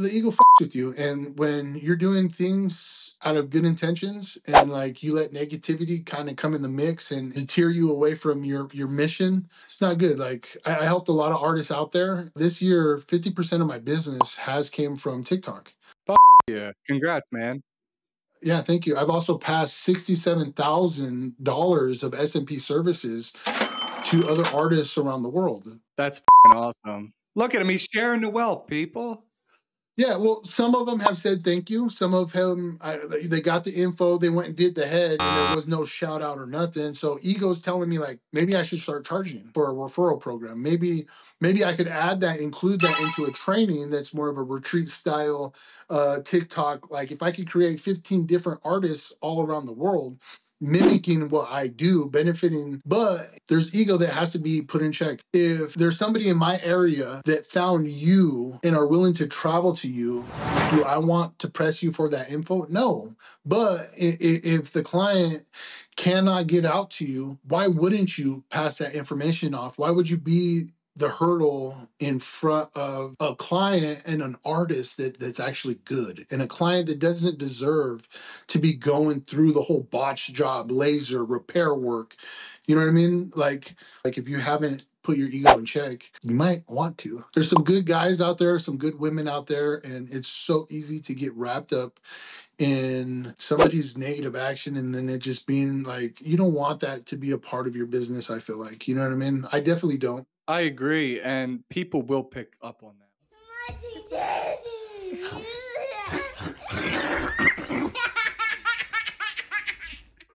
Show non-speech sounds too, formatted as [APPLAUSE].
the ego fucks with you. And when you're doing things out of good intentions and like you let negativity kind of come in the mix and deter you away from your your mission, it's not good. Like I, I helped a lot of artists out there. This year, 50% of my business has came from TikTok. Yeah. Congrats, man. Yeah, thank you. I've also passed sixty-seven thousand dollars of SMP services to other artists around the world. That's awesome. Look at him. He's sharing the wealth, people. Yeah, well, some of them have said thank you. Some of them, I, they got the info, they went and did the head, and there was no shout out or nothing. So ego's telling me like maybe I should start charging for a referral program. Maybe maybe I could add that, include that into a training that's more of a retreat style uh, TikTok. Like if I could create 15 different artists all around the world mimicking what I do, benefiting, but there's ego that has to be put in check. If there's somebody in my area that found you and are willing to travel to you, do I want to press you for that info? No. But if the client cannot get out to you, why wouldn't you pass that information off? Why would you be the hurdle in front of a client and an artist that, that's actually good and a client that doesn't deserve to be going through the whole botch job laser repair work. You know what i mean? Like like if you haven't put your ego in check you might want to. There's some good guys out there some good women out there and it's so easy to get wrapped up in somebody's negative action and then it just being like you don't want that to be a part of your business i feel like. You know what i mean? I definitely don't I agree, and people will pick up on that. [LAUGHS]